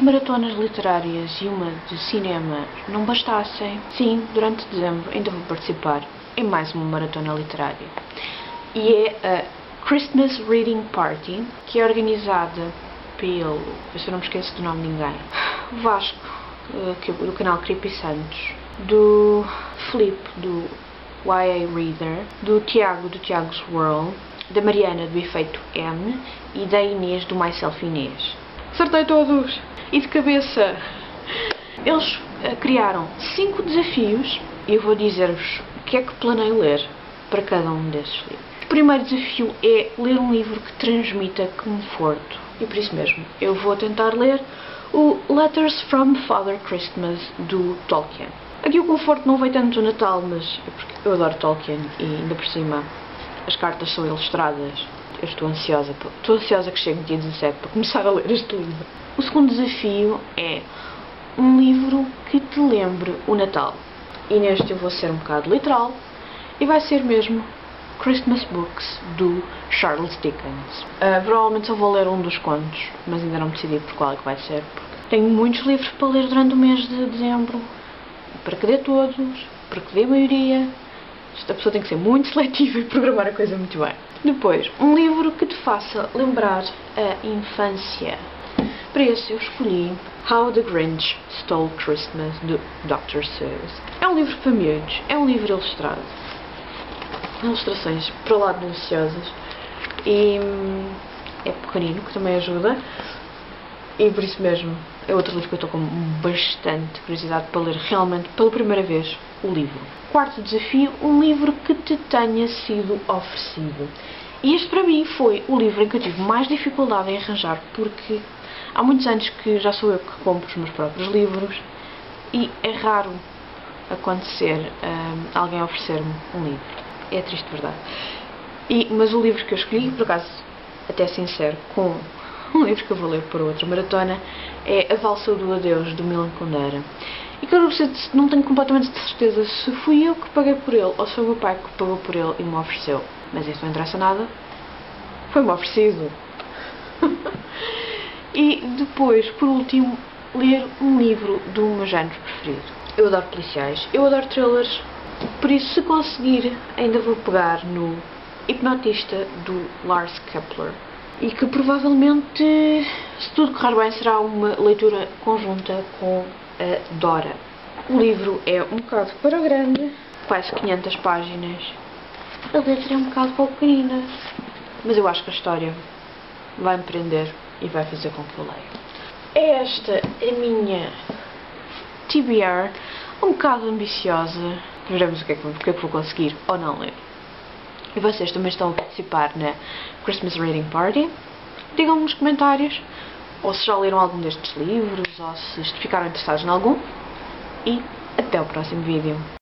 maratonas literárias e uma de cinema não bastassem, sim, durante dezembro ainda vou participar em mais uma maratona literária. E é a Christmas Reading Party, que é organizada pelo, eu não me esqueço do nome de ninguém, Vasco, eh, do canal Creepy Santos, do Filipe, do YA Reader, do Tiago, do Tiago's World, da Mariana, do Efeito M e da Inês, do Myself Inês. Acertei todos! E de cabeça! Eles uh, criaram cinco desafios e eu vou dizer-vos o que é que planeio ler para cada um desses livros. O primeiro desafio é ler um livro que transmita conforto. E por isso mesmo, eu vou tentar ler o Letters from Father Christmas do Tolkien. Aqui o conforto não veio tanto do Natal, mas é eu adoro Tolkien e ainda por cima as cartas são ilustradas. Eu estou ansiosa, estou ansiosa que chegue dia 17 para começar a ler este livro. O segundo desafio é um livro que te lembre o Natal. E neste eu vou ser um bocado literal e vai ser mesmo Christmas Books do Charles Dickens. Uh, provavelmente só vou ler um dos contos, mas ainda não decidi por qual é que vai ser. Tenho muitos livros para ler durante o mês de dezembro para que dê todos, para que dê a maioria. Esta pessoa tem que ser muito seletiva e programar a coisa muito bem. Depois, um livro que te faça lembrar a infância. Para esse eu escolhi How the Grinch Stole Christmas, do Dr. Seuss. É um livro para miúdos, é um livro ilustrado. Ilustrações para lá deliciosas. E hum, é pequenino, que também ajuda. E por isso mesmo é outro livro que eu estou com bastante curiosidade para ler realmente pela primeira vez o livro. Quarto desafio, um livro que te tenha sido oferecido. E este para mim foi o livro em que eu tive mais dificuldade em arranjar porque há muitos anos que já sou eu que compro os meus próprios livros e é raro acontecer hum, alguém oferecer-me um livro. É triste verdade. E, mas o livro que eu escolhi, por acaso, até sincero, com um livro que eu vou ler para outra maratona, é A Valsa do Adeus, do Milan Kundera. E que eu não tenho completamente de certeza se fui eu que paguei por ele ou se foi o meu pai que pagou por ele e me ofereceu. Mas isso não interessa nada. Foi-me oferecido. e depois, por último, ler um livro do meu género preferido. Eu adoro policiais, eu adoro thrillers, por isso, se conseguir, ainda vou pegar no Hipnotista do Lars Kepler e que provavelmente, se tudo correr bem, será uma leitura conjunta com a Dora. O livro é um bocado para grande, quase 500 páginas. A letra é um bocado pouco pequenina, mas eu acho que a história vai me prender e vai fazer com que eu leia. Esta é a minha TBR, um bocado ambiciosa. Veremos o que é que, o que, é que vou conseguir ou não ler e vocês também estão a participar na Christmas Reading Party, digam-me nos comentários ou se já leram algum destes livros ou se ficaram interessados em algum e até o próximo vídeo.